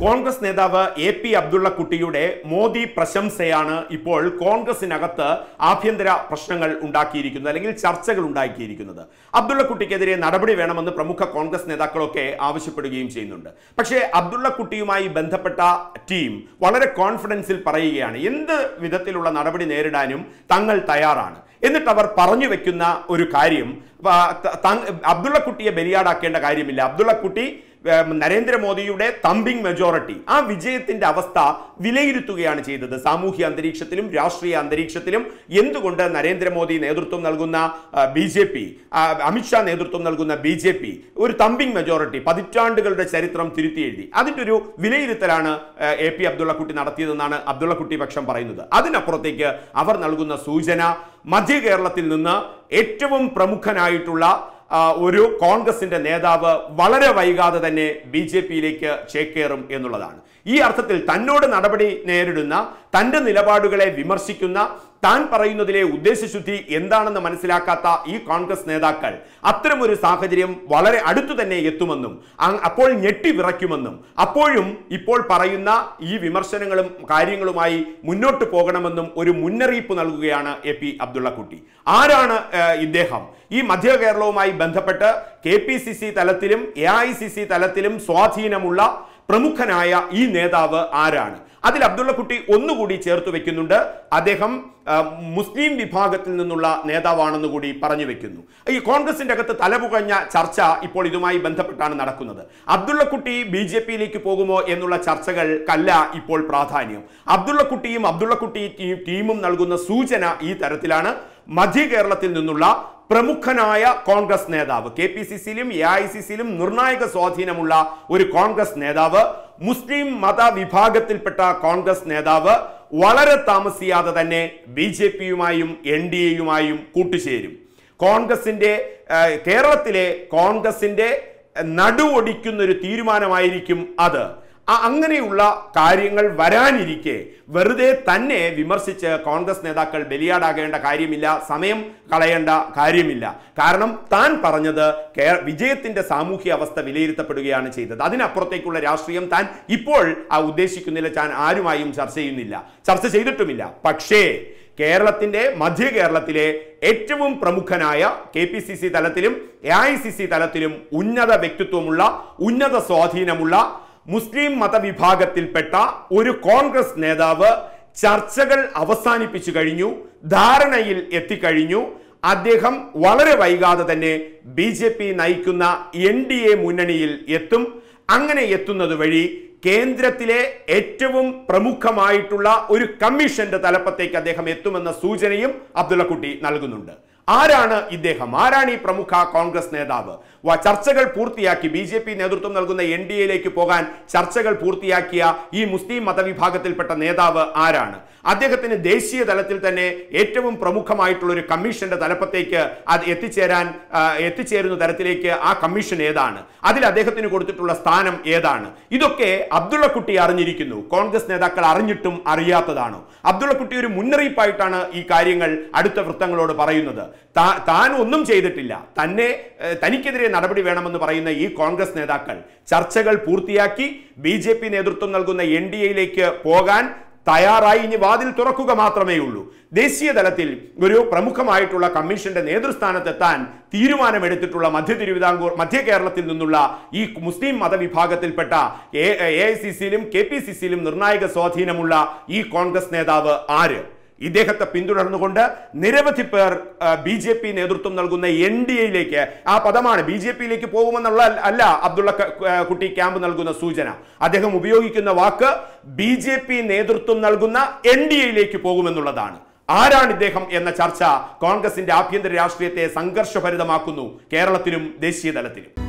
കോൺഗ്രസ് നേതാവ് A P Abdulla കുട്ടിയുടെ മോദി പ്രശംസയാണ് ഇപ്പോൾ കോൺഗ്രസിനകത്ത് ആഭ്യന്തര പ്രശ്നങ്ങൾ ഉണ്ടാക്കിയിരിക്കുന്നത് അല്ലെങ്കിൽ ചർച്ചകൾ ഉണ്ടാക്കിയിരിക്കുന്നത്. അബ്ദുള്ള കുട്ടിക്കെതിരെ നടപടി വേണമെന്ന് പ്രമുഖ കോൺഗ്രസ് നേതാക്കളൊക്കെ ആവശ്യപ്പെടുകയും ചെയ്യുന്നുണ്ട്. പക്ഷേ അബ്ദുള്ള കുട്ടിയുമായി ബന്ധപ്പെട്ട ടീം വളരെ കോൺഫിഡൻസിൽ പറയുകയാണ് എന്ത് വിധത്തിലുള്ള നടപടി നേരിടാനും തങ്ങൾ തയ്യാറാണ്. എന്നിട്ട് അവർ പറഞ്ഞു വെക്കുന്ന ഒരു കാര്യം അബ്ദുള്ള കുട്ടിയെ ബലിയാടാക്കേണ്ട കാര്യമില്ല. അബ്ദുള്ള കുട്ടി നരേന്ദ്രമോദിയുടെ തമ്പിങ് മെജോറിറ്റി ആ വിജയത്തിന്റെ അവസ്ഥ വിലയിരുത്തുകയാണ് ചെയ്തത്. സാമൂഹ്യ അന്തരീക്ഷത്തിലും രാഷ്ട്രീയ അന്തരീക്ഷത്തിലും എന്തുകൊണ്ട് നരേന്ദ്രമോദി നേതൃത്വം നൽകുന്ന ബി ജെ പി അമിത്ഷാ നേതൃത്വം നൽകുന്ന ബി ജെ പി ഒരു തമ്പിങ് മെജോറിറ്റി പതിറ്റാണ്ടുകളുടെ ചരിത്രം തിരുത്തി എഴുതി. അതിന്റെ ഒരു വിലയിരുത്തലാണ് എ പി അബ്ദുള്ളക്കുട്ടി നടത്തിയതെന്നാണ് അബ്ദുള്ളക്കുട്ടി പക്ഷം പറയുന്നത്. അതിനപ്പുറത്തേക്ക് അവർ നൽകുന്ന സൂചന മധ്യ കേരളത്തിൽ നിന്ന് ഏറ്റവും പ്രമുഖനായിട്ടുള്ള ഒരു കോൺഗ്രസിന്റെ നേതാവ് വളരെ വൈകാതെ തന്നെ ബി ജെ പിയിലേക്ക് ചേക്കേറും എന്നുള്ളതാണ്. ഈ അർത്ഥത്തിൽ തന്നോട് നടപടി നേരിടുന്ന തന്റെ നിലപാടുകളെ വിമർശിക്കുന്ന താൻ പറയുന്നതിലെ ഉദ്ദേശശുദ്ധി എന്താണെന്ന് മനസ്സിലാക്കാത്ത ഈ കോൺഗ്രസ് നേതാക്കൾ അത്തരമൊരു സാഹചര്യം വളരെ അടുത്തു തന്നെ എത്തുമെന്നും അപ്പോൾ ഞെട്ടി വിറയ്ക്കുമെന്നും അപ്പോഴും ഇപ്പോൾ പറയുന്ന ഈ വിമർശനങ്ങളും കാര്യങ്ങളുമായി മുന്നോട്ട് പോകണമെന്നും ഒരു മുന്നറിയിപ്പ് നൽകുകയാണ് എ പി അബ്ദുള്ളക്കുട്ടി. ആരാണ് ഇദ്ദേഹം? ഈ മധ്യ കേരളവുമായി ബന്ധപ്പെട്ട് കെ പി സി സി തലത്തിലും എ ഐ സി സി തലത്തിലും സ്വാധീനമുള്ള പ്രമുഖനായ ഈ നേതാവ് ആരാണ്? അതിൽ അബ്ദുള്ളക്കുട്ടി ഒന്നുകൂടി ചേർത്ത് വെക്കുന്നുണ്ട്. അദ്ദേഹം മുസ്ലിം വിഭാഗത്തിൽ നിന്നുള്ള നേതാവാണെന്ന് കൂടി പറഞ്ഞു വെക്കുന്നു. ഈ കോൺഗ്രസിന്റെ അകത്ത് തലപുകഞ്ഞ ചർച്ച ഇപ്പോൾ ഇതുമായി ബന്ധപ്പെട്ടാണ് നടക്കുന്നത്. അബ്ദുള്ളക്കുട്ടി ബി ജെ പിയിലേക്ക് പോകുമോ എന്നുള്ള ചർച്ചകൾക്കല്ല ഇപ്പോൾ പ്രാധാന്യം. അബ്ദുള്ളക്കുട്ടിയും അബ്ദുള്ളക്കുട്ടി ടീമും നൽകുന്ന സൂചന ഈ തരത്തിലാണ്. മധ്യ കേരളത്തിൽ നിന്നുള്ള പ്രമുഖനായ കോൺഗ്രസ് നേതാവ്. കെ പി സി സിയിലും എ ഐ സി സിയിലും നിർണായക സ്വാധീനമുള്ള ഒരു കോൺഗ്രസ് നേതാവ്. മുസ്ലിം മതവിഭാഗത്തിൽപ്പെട്ട കോൺഗ്രസ് നേതാവ്. വളരെ താമസിയാതെ തന്നെ ബി ജെ പിയുമായും എൻ ഡി എയുമായും കൂട്ടുചേരും. കോൺഗ്രസിന്റെ കേരളത്തിലെ കോൺഗ്രസിന്റെ നടുവൊടിക്കുന്നൊരു തീരുമാനമായിരിക്കും അത്. അങ്ങനെയുള്ള കാര്യങ്ങൾ വരാനിരിക്കെ വെറുതെ തന്നെ വിമർശിച്ച് കോൺഗ്രസ് നേതാക്കൾ ബലിയാടാകേണ്ട കാര്യമില്ല സമയം കളയേണ്ട കാര്യമില്ല. കാരണം താൻ പറഞ്ഞത് കേ- വിജയത്തിന്റെ സാമൂഹ്യ അവസ്ഥ വിലയിരുത്തപ്പെടുകയാണ് ചെയ്തത്. അതിനപ്പുറത്തേക്കുള്ള രാഷ്ട്രീയം താൻ ഇപ്പോൾ ആ ഉദ്ദേശിക്കുന്നില്ല താൻ ആരുമായും ചർച്ച ചെയ്യുന്നില്ല. ചർച്ച ചെയ്തിട്ടുമില്ല. പക്ഷേ കേരളത്തിന്റെ മധ്യ കേരളത്തിലെ ഏറ്റവും പ്രമുഖനായ കെ പി സി സി തലത്തിലും എ ഐ സി സി തലത്തിലും ഉന്നത വ്യക്തിത്വമുള്ള ഉന്നത സ്വാധീനമുള്ള മുസ്ലിം മതവിഭാഗത്തിൽപ്പെട്ട ഒരു കോൺഗ്രസ് നേതാവ് ചർച്ചകൾ അവസാനിപ്പിച്ചു കഴിഞ്ഞു ധാരണയിൽ എത്തിക്കഴിഞ്ഞു. അദ്ദേഹം വളരെ വൈകാതെ തന്നെ ബി ജെ പി നയിക്കുന്ന എൻ ഡി എ മുന്നണിയിൽ എത്തും. അങ്ങനെ എത്തുന്നത് വഴി കേന്ദ്രത്തിലെ ഏറ്റവും പ്രമുഖമായിട്ടുള്ള ഒരു കമ്മീഷന്റെ തലപ്പത്തേക്ക് അദ്ദേഹം എത്തുമെന്ന സൂചനയും അബ്ദുള്ളക്കുട്ടി നൽകുന്നുണ്ട്. ആരാണ് ഇദ്ദേഹം? ആരാണ് ഈ പ്രമുഖ കോൺഗ്രസ് നേതാവ്? ചർച്ചകൾ പൂർത്തിയാക്കി ബി ജെ പി നേതൃത്വം നൽകുന്ന എൻ ഡി എയിലേക്ക് പോകാൻ ചർച്ചകൾ പൂർത്തിയാക്കിയ ഈ മുസ്ലിം മതവിഭാഗത്തിൽപ്പെട്ട നേതാവ് ആരാണ്? അദ്ദേഹത്തിന് ദേശീയ തലത്തിൽ തന്നെ ഏറ്റവും പ്രമുഖമായിട്ടുള്ള ഒരു കമ്മീഷന്റെ തലപ്പത്തേക്ക് അത് എത്തിച്ചേരാൻ എത്തിച്ചേരുന്ന തരത്തിലേക്ക് ആ കമ്മീഷൻ ഏതാണ്? അതിൽ അദ്ദേഹത്തിന് കൊടുത്തിട്ടുള്ള സ്ഥാനം ഏതാണ്? ഇതൊക്കെ അബ്ദുള്ളക്കുട്ടി അറിഞ്ഞിരിക്കുന്നു. കോൺഗ്രസ് നേതാക്കൾ അറിഞ്ഞിട്ടും അറിയാത്തതാണോ? അബ്ദുള്ളക്കുട്ടി ഒരു മുന്നറിയിപ്പായിട്ടാണ് ഈ കാര്യങ്ങൾ അടുത്ത വൃത്തങ്ങളോട് പറയുന്നത്. താൻ ഒന്നും ചെയ്തിട്ടില്ല. തന്നെ തനിക്കെതിരെ നടപടി വേണമെന്ന് പറയുന്ന ഈ കോൺഗ്രസ് നേതാക്കൾ ചർച്ചകൾ പൂർത്തിയാക്കി ബി ജെ പി നേതൃത്വം നൽകുന്ന എൻ ഡി എയിലേക്ക് പോകാൻ തയ്യാറായി. ഇനി വാതിൽ തുറക്കുക മാത്രമേ ഉള്ളൂ. ദേശീയ തലത്തിൽ ഒരു പ്രമുഖമായിട്ടുള്ള കമ്മീഷന്റെ നേതൃസ്ഥാനത്തെത്താൻ തീരുമാനമെടുത്തിട്ടുള്ള മധ്യ തിരുവിതാംകൂർ മധ്യ കേരളത്തിൽ നിന്നുള്ള ഈ മുസ്ലിം മതവിഭാഗത്തിൽപ്പെട്ട എ ഐ സി സിയിലും കെ പി സി സിയിലും നിർണായക സ്വാധീനമുള്ള ഈ കോൺഗ്രസ് നേതാവ് ആര്? ഇദ്ദേഹത്തെ പിന്തുടർന്നുകൊണ്ട് നിരവധി പേർ ബി ജെ പി നേതൃത്വം നൽകുന്ന എൻ ഡി എയിലേക്ക് ആ പദമാണ് ബി ജെ പിയിലേക്ക് പോകുമെന്നുള്ള അല്ല അബ്ദുള്ള കുട്ടി ക്യാമ്പ് നൽകുന്ന സൂചന. അദ്ദേഹം ഉപയോഗിക്കുന്ന വാക്ക് ബി ജെ പി നേതൃത്വം നൽകുന്ന എൻ ഡി എയിലേക്ക് പോകുമെന്നുള്ളതാണ്. ആരാണ് ഇദ്ദേഹം എന്ന ചർച്ച കോൺഗ്രസിന്റെ ആഭ്യന്തര രാഷ്ട്രീയത്തെ സംഘർഷഭരിതമാക്കുന്നു കേരളത്തിലും ദേശീയ തലത്തിലും